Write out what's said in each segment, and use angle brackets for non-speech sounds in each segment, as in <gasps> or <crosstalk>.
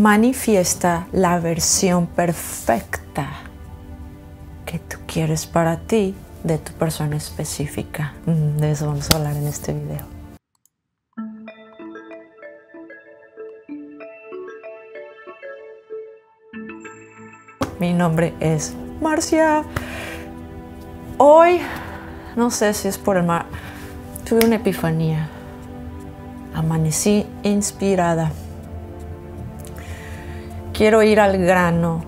manifiesta la versión perfecta que tú quieres para ti de tu persona específica. Mm, de eso vamos a hablar en este video. Mi nombre es Marcia. Hoy, no sé si es por el mar, tuve una epifanía. Amanecí inspirada. Quiero ir al grano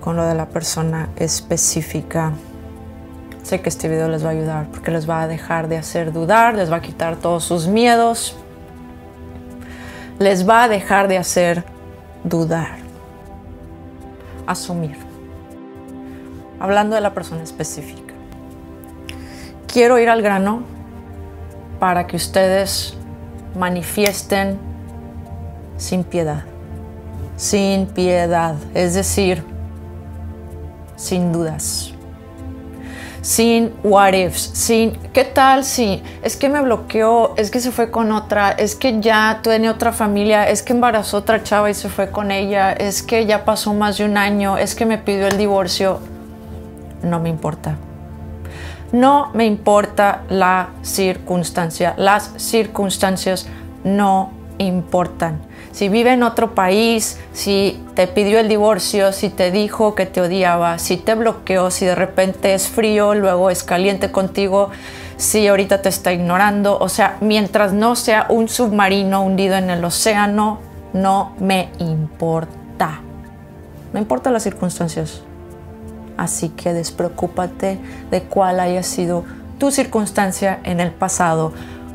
con lo de la persona específica. Sé que este video les va a ayudar porque les va a dejar de hacer dudar, les va a quitar todos sus miedos, les va a dejar de hacer dudar, asumir. Hablando de la persona específica. Quiero ir al grano para que ustedes manifiesten sin piedad. Sin piedad, es decir, sin dudas. Sin what ifs, sin qué tal si es que me bloqueó, es que se fue con otra, es que ya tiene otra familia, es que embarazó otra chava y se fue con ella, es que ya pasó más de un año, es que me pidió el divorcio. No me importa. No me importa la circunstancia. Las circunstancias no importan. Si vive en otro país, si te pidió el divorcio, si te dijo que te odiaba, si te bloqueó, si de repente es frío, luego es caliente contigo, si ahorita te está ignorando, o sea, mientras no sea un submarino hundido en el océano, no me importa. No importa las circunstancias. Así que despreocúpate de cuál haya sido tu circunstancia en el pasado,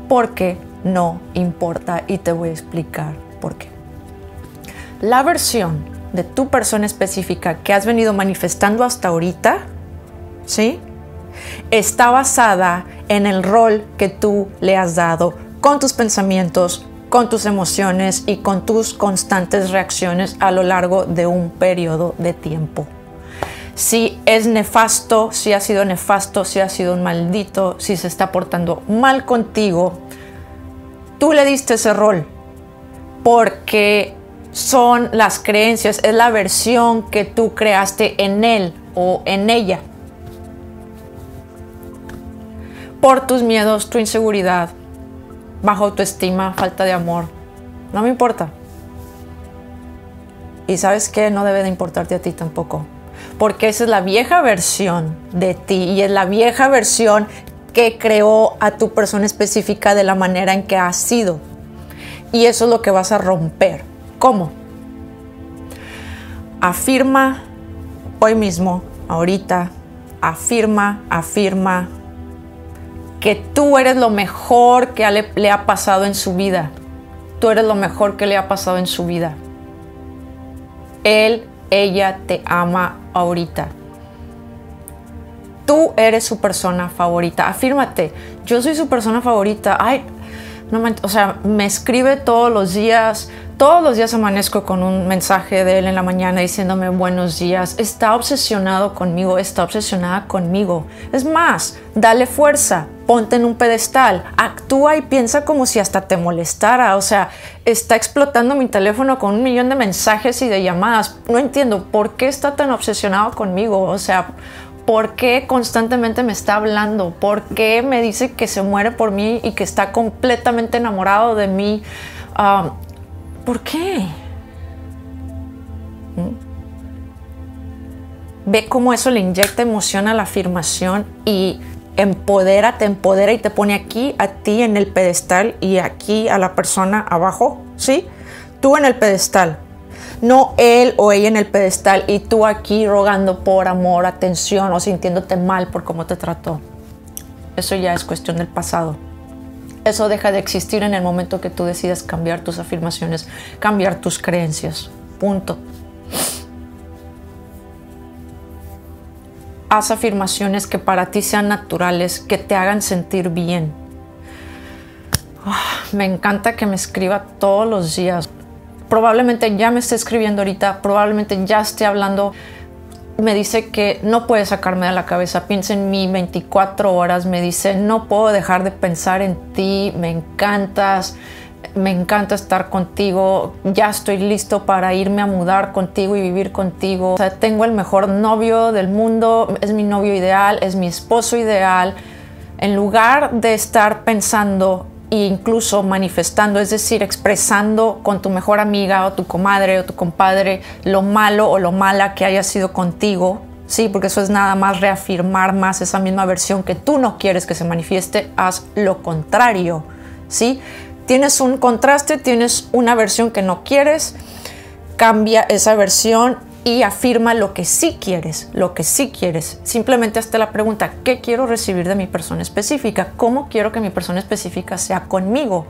porque no importa y te voy a explicar por qué. La versión de tu persona específica que has venido manifestando hasta ahorita, ¿sí? Está basada en el rol que tú le has dado con tus pensamientos, con tus emociones y con tus constantes reacciones a lo largo de un periodo de tiempo si es nefasto, si ha sido nefasto, si ha sido un maldito, si se está portando mal contigo, tú le diste ese rol porque son las creencias, es la versión que tú creaste en él o en ella. Por tus miedos, tu inseguridad, bajo autoestima, falta de amor. No me importa. Y sabes que no debe de importarte a ti tampoco porque esa es la vieja versión de ti y es la vieja versión que creó a tu persona específica de la manera en que has sido. Y eso es lo que vas a romper. ¿Cómo? Afirma hoy mismo, ahorita, afirma, afirma que tú eres lo mejor que le, ha pasado en su vida. Tú eres lo mejor que le ha pasado en su vida. Él ella te ama ahorita. Tú eres su persona favorita. Afírmate, yo soy su persona favorita. Ay, no o sea, me escribe todos los días. Todos los días amanezco con un mensaje de él en la mañana diciéndome buenos días. Está obsesionado conmigo, está obsesionada conmigo. Es más, dale fuerza, ponte en un pedestal, actúa y piensa como si hasta te molestara. O sea, está explotando mi teléfono con un millón de mensajes y de llamadas. No entiendo por qué está tan obsesionado conmigo. O sea, ¿por qué constantemente me está hablando? ¿Por qué me dice que se muere por mí y que está completamente enamorado de mí? Ah, ¿Por qué? Ve cómo eso le inyecta emoción a la afirmación y empodera, te empodera y te pone aquí a ti en el pedestal y aquí a la persona abajo, ¿sí? Tú en el pedestal, no él o ella en el pedestal y tú aquí rogando por amor, atención o sintiéndote mal por cómo te trató. Eso ya es cuestión del pasado. Eso deja de existir en el momento que tú decidas cambiar tus afirmaciones, cambiar tus creencias. Punto. haz afirmaciones que para ti sean naturales, que te hagan sentir bien. Ah, me encanta que me escriba todos los días. Probablemente ya me esté escribiendo ahorita, probablemente ya esté hablando. Me dice que no puede sacarme de la cabeza, piensa en mí 24 horas, me dice no puedo dejar de pensar en ti, me encantas. me encanta estar contigo, ya estoy listo para irme a mudar contigo y vivir contigo. Tengo el mejor novio del mundo, es mi novio ideal, es mi esposo ideal. En lugar de estar pensando e incluso manifestando, es decir, expresando con tu mejor amiga o tu comadre o tu compadre lo malo o lo mala que haya sido contigo, sí, porque eso es nada más reafirmar más esa misma versión que tú no quieres que se manifieste, haz lo contrario, sí. Tienes un contraste, tienes una versión que no quieres, cambia esa versión y afirma lo que sí quieres, lo que sí quieres. Simplemente hazte la pregunta, ¿qué quiero recibir de mi persona específica? ¿Cómo quiero que mi persona específica sea conmigo?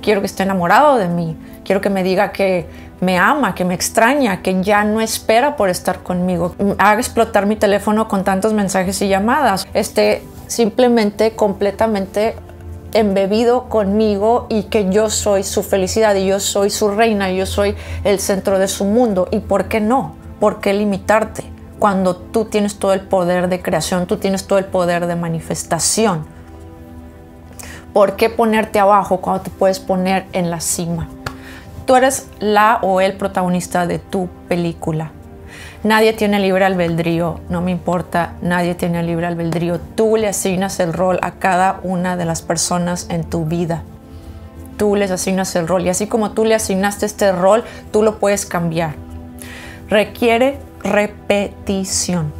Quiero que esté enamorado de mí, quiero que me diga que me ama, que me extraña, que ya no espera por estar conmigo. Haga explotar mi teléfono con tantos mensajes y llamadas. Esté simplemente completamente embebido conmigo y que yo soy su felicidad y yo soy su reina, y yo soy el centro de su mundo. ¿Y por qué no? ¿Por qué limitarte? Cuando tú tienes todo el poder de creación, tú tienes todo el poder de manifestación. ¿Por qué ponerte abajo cuando te puedes poner en la cima? Tú eres la o el protagonista de tu película. Nadie tiene libre albedrío, no me importa, nadie tiene libre albedrío. Tú le asignas el rol a cada una de las personas en tu vida. Tú les asignas el rol y así como tú le asignaste este rol, tú lo puedes cambiar requiere repetición.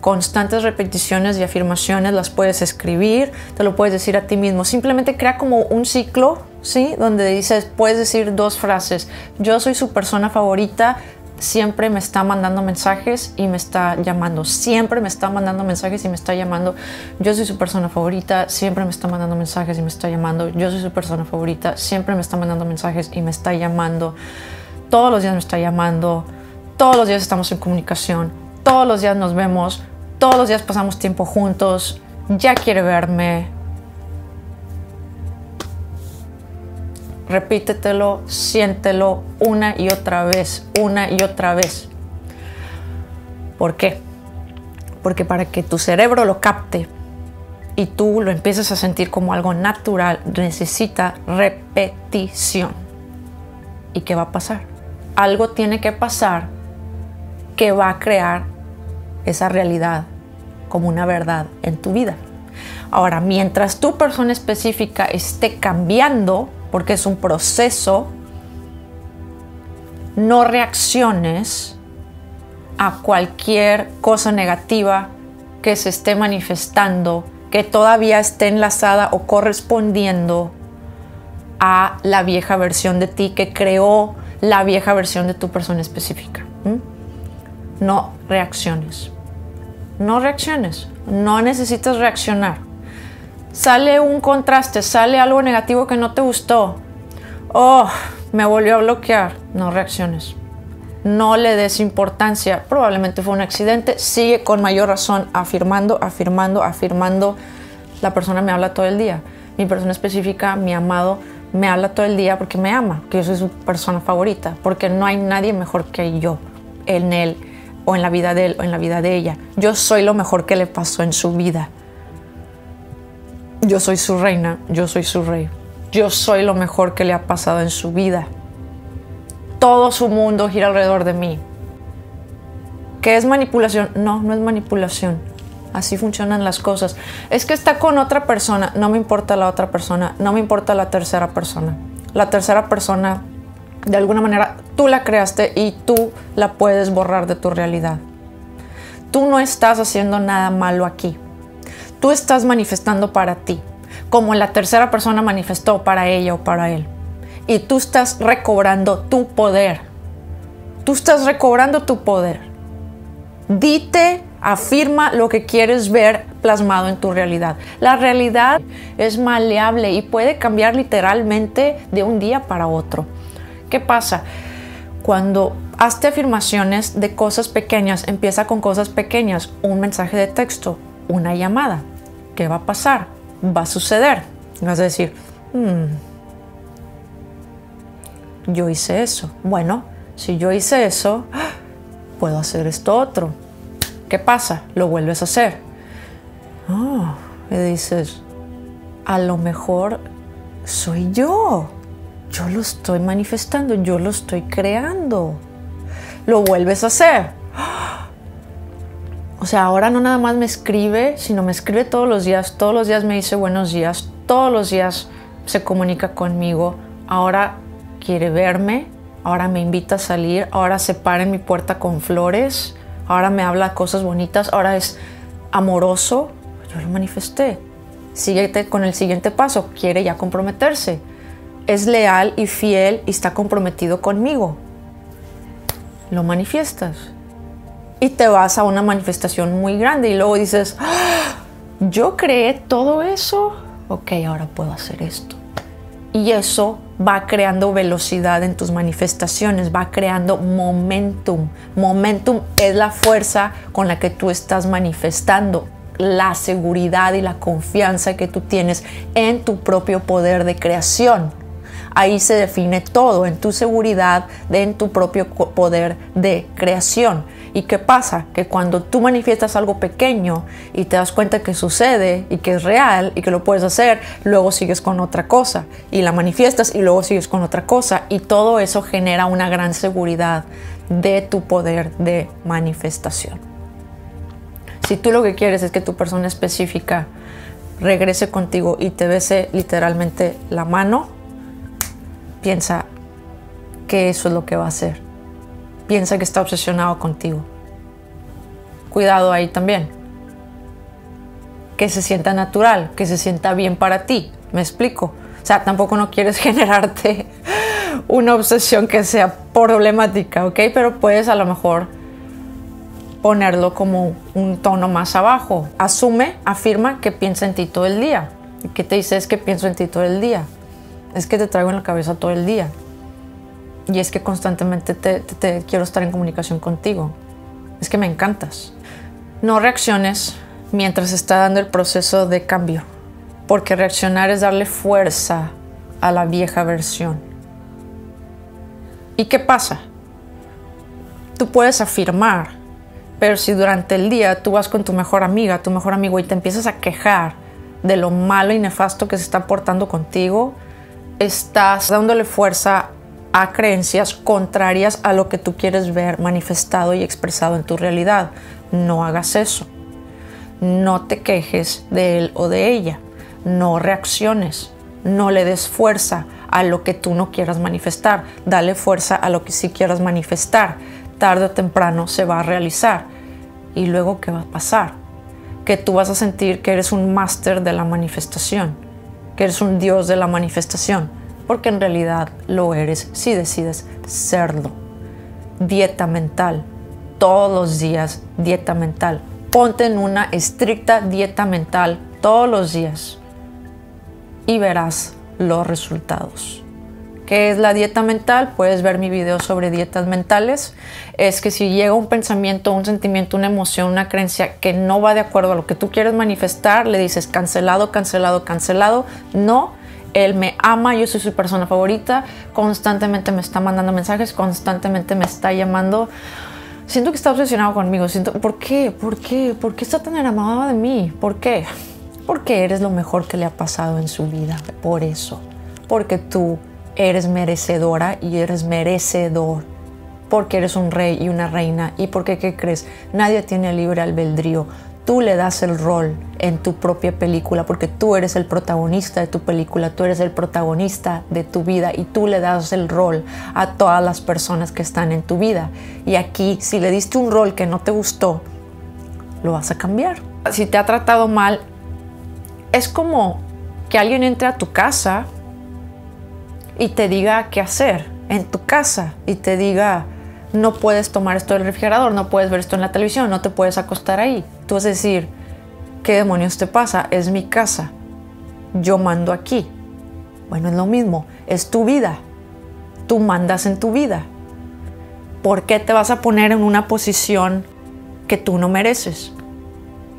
Constantes repeticiones y afirmaciones las puedes escribir, te lo puedes decir a ti mismo. Simplemente crea como un ciclo, ¿sí? Donde dices, puedes decir dos frases. Yo soy su persona favorita, siempre me está mandando mensajes y me está llamando. Siempre me está mandando mensajes y me está llamando. Yo soy su persona favorita, siempre me está mandando mensajes y me está llamando. Yo soy su persona favorita, siempre me está mandando mensajes y me está llamando. Todos los días me está llamando todos los días estamos en comunicación, todos los días nos vemos, todos los días pasamos tiempo juntos, ya quiere verme. Repítetelo, siéntelo una y otra vez, una y otra vez. ¿Por qué? Porque para que tu cerebro lo capte y tú lo empieces a sentir como algo natural, necesita repetición. ¿Y qué va a pasar? Algo tiene que pasar que va a crear esa realidad como una verdad en tu vida. Ahora, mientras tu persona específica esté cambiando, porque es un proceso, no reacciones a cualquier cosa negativa que se esté manifestando, que todavía esté enlazada o correspondiendo a la vieja versión de ti que creó la vieja versión de tu persona específica no reacciones. No reacciones. No necesitas reaccionar. Sale un contraste, sale algo negativo que no te gustó. Oh, me volvió a bloquear. No reacciones. No le des importancia. Probablemente fue un accidente. Sigue con mayor razón afirmando, afirmando, afirmando. La persona me habla todo el día. Mi persona específica, mi amado, me habla todo el día porque me ama, que yo soy su persona favorita, porque no hay nadie mejor que yo en él o en la vida de él o en la vida de ella. Yo soy lo mejor que le pasó en su vida. Yo soy su reina, yo soy su rey. Yo soy lo mejor que le ha pasado en su vida. Todo su mundo gira alrededor de mí. ¿Qué es manipulación? No, no es manipulación. Así funcionan las cosas. Es que está con otra persona. No me importa la otra persona. No me importa la tercera persona. La tercera persona de alguna manera tú la creaste y tú la puedes borrar de tu realidad. Tú no estás haciendo nada malo aquí. Tú estás manifestando para ti, como la tercera persona manifestó para ella o para él. Y tú estás recobrando tu poder. Tú estás recobrando tu poder. Dite, afirma lo que quieres ver plasmado en tu realidad. La realidad es maleable y puede cambiar literalmente de un día para otro. ¿Qué pasa? Cuando hazte afirmaciones de cosas pequeñas, empieza con cosas pequeñas, un mensaje de texto, una llamada. ¿Qué va a pasar? Va a suceder. Vas a decir, hmm, yo hice eso. Bueno, si yo hice eso, <gasps> puedo hacer esto otro. ¿Qué pasa? Lo vuelves a hacer. Oh, y dices, a lo mejor soy yo yo lo estoy manifestando, yo lo estoy creando. Lo vuelves a hacer. O sea, ahora no nada más me escribe, sino me escribe todos los días, todos los días me dice buenos días, todos los días se comunica conmigo. Ahora quiere verme, ahora me invita a salir, ahora se para en mi puerta con flores, ahora me habla cosas bonitas, ahora es amoroso. Yo lo manifesté. Síguete con el siguiente paso, quiere ya comprometerse. Es leal y fiel y está comprometido conmigo. Lo manifiestas y te vas a una manifestación muy grande y luego dices, ¡Ah! yo creé todo eso, ok, ahora puedo hacer esto. Y eso va creando velocidad en tus manifestaciones, va creando momentum. Momentum es la fuerza con la que tú estás manifestando, la seguridad y la confianza que tú tienes en tu propio poder de creación. Ahí se define todo, en tu seguridad, en tu propio poder de creación. ¿Y qué pasa? Que cuando tú manifiestas algo pequeño y te das cuenta que sucede y que es real y que lo puedes hacer, luego sigues con otra cosa y la manifiestas y luego sigues con otra cosa y todo eso genera una gran seguridad de tu poder de manifestación. Si tú lo que quieres es que tu persona específica regrese contigo y te bese literalmente la mano, piensa que eso es lo que va a hacer. Piensa que está obsesionado contigo. Cuidado ahí también. Que se sienta natural, que se sienta bien para ti. ¿Me explico? O sea, tampoco no quieres <laughs> generarte una obsesión que sea problemática, ¿ok? Pero puedes a lo mejor ponerlo como un tono más abajo. Asume, afirma que piensa en ti todo el día. ¿Y qué te dice es que pienso en ti todo el día? Es que te traigo en la cabeza todo el día. Y es que constantemente te, quiero estar en comunicación contigo. Es que me encantas. No reacciones mientras está dando el proceso de cambio, porque reaccionar es darle fuerza a la vieja versión. ¿Y qué pasa? Tú puedes afirmar, pero si durante el día tú vas con tu mejor amiga, tu mejor amigo y te empiezas a quejar de lo malo y nefasto que se está portando contigo, estás dándole fuerza a creencias contrarias a lo que tú quieres ver manifestado y expresado en tu realidad. No hagas eso. No te quejes de él o de ella. No reacciones. No le des fuerza a lo que tú no quieras manifestar. Dale fuerza a lo que sí quieras manifestar. Tarde o temprano se va a realizar. ¿Y luego qué va a pasar? Que tú vas a sentir que eres un máster de la manifestación que eres un dios de la manifestación, porque en realidad lo eres si decides serlo. Dieta mental, todos los días dieta mental. Ponte en una estricta dieta mental todos los días y verás los resultados. ¿Qué es la dieta mental? Puedes ver mi video sobre dietas mentales. Es que si llega un pensamiento, un sentimiento, una emoción, una creencia que no va de acuerdo a lo que tú quieres manifestar, le dices cancelado, cancelado, cancelado. No, él me ama, yo soy su persona favorita, constantemente me está mandando mensajes, constantemente me está llamando. Siento que está obsesionado conmigo. Siento, ¿por qué? ¿Por qué? ¿Por qué está tan enamorado de mí? ¿Por qué? Porque eres lo mejor que le ha pasado en su vida. Por eso. Porque tú eres merecedora y eres merecedor porque eres un rey y una reina y porque, ¿qué crees? Nadie tiene libre albedrío. Tú le das el rol en tu propia película porque tú eres el protagonista de tu película, tú eres el protagonista de tu vida y tú le das el rol a todas las personas que están en tu vida. Y aquí, si le diste un rol que no te gustó, lo vas a cambiar. Si te ha tratado mal, es como que alguien entre a tu casa y te diga qué hacer en tu casa y te diga, no puedes tomar esto del refrigerador, no puedes ver esto en la televisión, no te puedes acostar ahí. Tú vas a decir, ¿qué demonios te pasa? Es mi casa. Yo mando aquí. Bueno, es lo mismo, es tu vida. Tú mandas en tu vida. ¿Por qué te vas a poner en una posición que tú no mereces?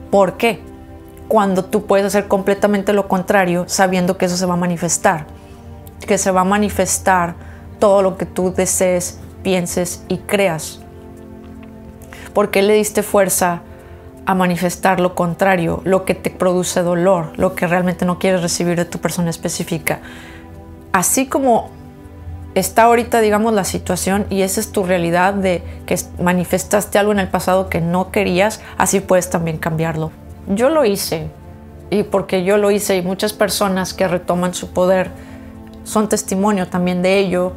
¿Por qué? Cuando tú puedes hacer completamente lo contrario sabiendo que eso se va a manifestar que se va a manifestar todo lo que tú desees, pienses y creas. ¿Por qué le diste fuerza a manifestar lo contrario, lo que te produce dolor, lo que realmente no quieres recibir de tu persona específica? Así como está ahorita, digamos, la situación y esa es tu realidad de que manifestaste algo en el pasado que no querías, así puedes también cambiarlo. Yo lo hice y porque yo lo hice y muchas personas que retoman su poder son testimonio también de ello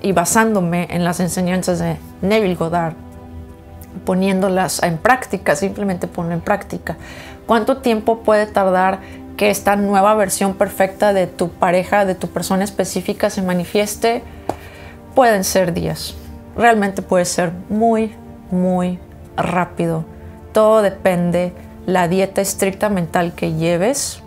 y basándome en las enseñanzas de Neville Goddard, poniéndolas en práctica, simplemente ponlo en práctica. ¿Cuánto tiempo puede tardar que esta nueva versión perfecta de tu pareja, de tu persona específica se manifieste? Pueden ser días. Realmente puede ser muy, muy rápido. Todo depende la dieta estricta mental que lleves.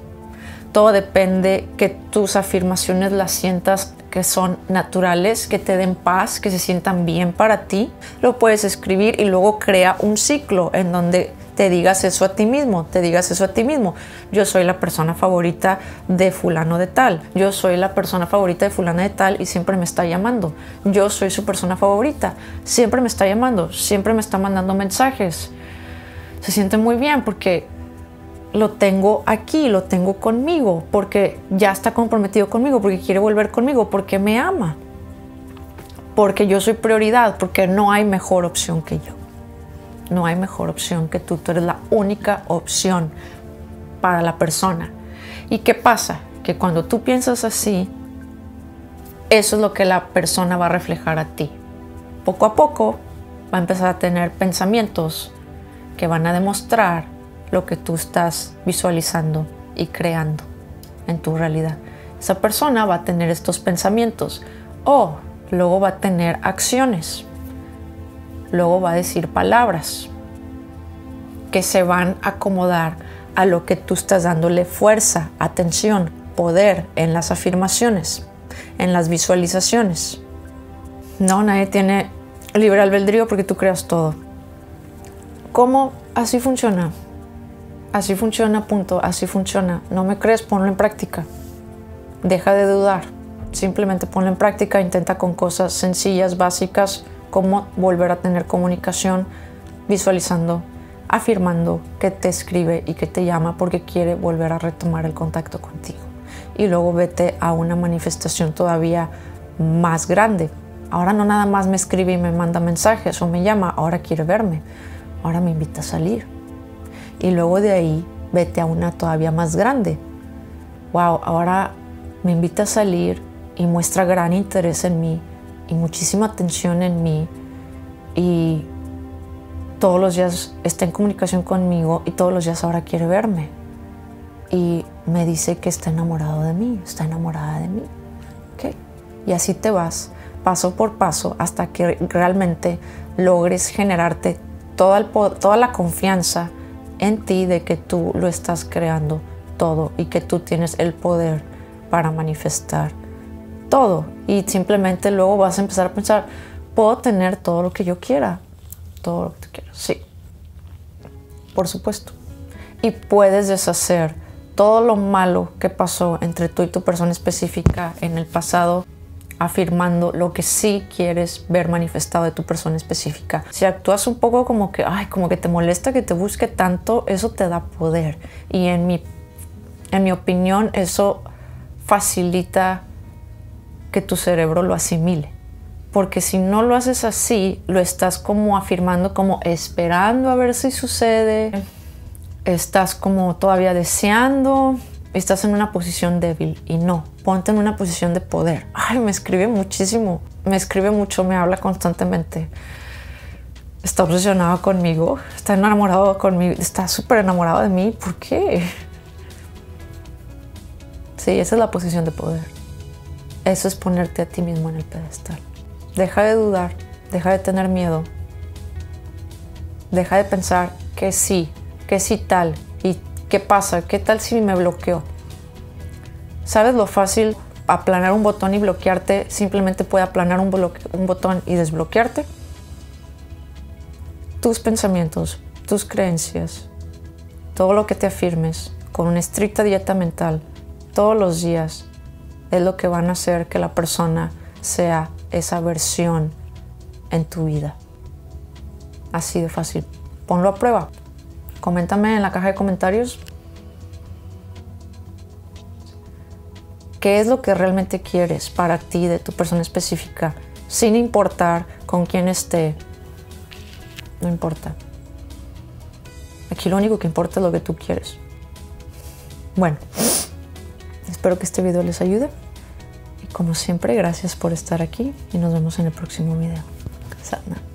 Todo depende que tus afirmaciones las sientas que son naturales, que te den paz, que se sientan bien para ti. Lo puedes escribir y luego crea un ciclo en donde te digas eso a ti mismo, te digas eso a ti mismo. Yo soy la persona favorita de fulano de tal. Yo soy la persona favorita de fulana de tal y siempre me está llamando. Yo soy su persona favorita. Siempre me está llamando, siempre me está mandando mensajes se siente muy bien porque lo tengo aquí, lo tengo conmigo, porque ya está comprometido conmigo, porque quiere volver conmigo, porque me ama, porque yo soy prioridad, porque no hay mejor opción que yo. No hay mejor opción que tú, tú eres la única opción para la persona. ¿Y qué pasa? Que cuando tú piensas así, eso es lo que la persona va a reflejar a ti. Poco a poco va a empezar a tener pensamientos que van a demostrar lo que tú estás visualizando y creando en tu realidad. Esa persona va a tener estos pensamientos o luego va a tener acciones, luego va a decir palabras que se van a acomodar a lo que tú estás dándole fuerza, atención, poder en las afirmaciones, en las visualizaciones. No, nadie tiene libre albedrío porque tú creas todo. ¿Cómo? Así funciona. Así funciona, punto. Así funciona. No me crees, ponlo en práctica. Deja de dudar. Simplemente ponlo en práctica. Intenta con cosas sencillas, básicas, como volver a tener comunicación, visualizando, afirmando que te escribe y que te llama porque quiere volver a retomar el contacto contigo. Y luego vete a una manifestación todavía más grande. Ahora no nada más me escribe y me manda mensajes o me llama, ahora quiere verme ahora me invita a salir. Y luego de ahí vete a una todavía más grande. Wow, ahora me invita a salir y muestra gran interés en mí y muchísima atención en mí y todos los días está en comunicación conmigo y todos los días ahora quiere verme y me dice que está enamorado de mí, está enamorada de mí. ¿Okay? Y así te vas paso por paso hasta que realmente logres generarte toda, la confianza en ti de que tú lo estás creando todo y que tú tienes el poder para manifestar todo. Y simplemente luego vas a empezar a pensar, puedo tener todo lo que yo quiera, todo lo que quiero, sí, por supuesto. Y puedes deshacer todo lo malo que pasó entre tú y tu persona específica en el pasado afirmando lo que sí quieres ver manifestado de tu persona específica. Si actúas un poco como que, ay, como que te molesta que te busque tanto, eso te da poder. Y en mi, en mi opinión, eso facilita que tu cerebro lo asimile. Porque si no lo haces así, lo estás como afirmando, como esperando a ver si sucede. Estás como todavía deseando, estás en una posición débil y no, ponte en una posición de poder. Ay, me escribe muchísimo, me escribe mucho, me habla constantemente. Está obsesionado conmigo, está enamorado conmigo, está súper enamorado de mí. ¿Por qué? Sí, esa es la posición de poder. Eso es ponerte a ti mismo en el pedestal. Deja de dudar, deja de tener miedo. Deja de pensar que sí, que sí tal, y ¿Qué pasa? ¿Qué tal si me bloqueo? ¿Sabes lo fácil aplanar un botón y bloquearte? Simplemente puede aplanar un, un botón y desbloquearte. Tus pensamientos, tus creencias, todo lo que te afirmes con una estricta dieta mental todos los días es lo que van a hacer que la persona sea esa versión en tu vida. Así de fácil. Ponlo a prueba. Coméntame en la caja de comentarios qué es lo que realmente quieres para ti, de tu persona específica, sin importar con quién esté. No importa. Aquí lo único que importa es lo que tú quieres. Bueno, espero que este video les ayude. Y como siempre, gracias por estar aquí y nos vemos en el próximo video. Satnam.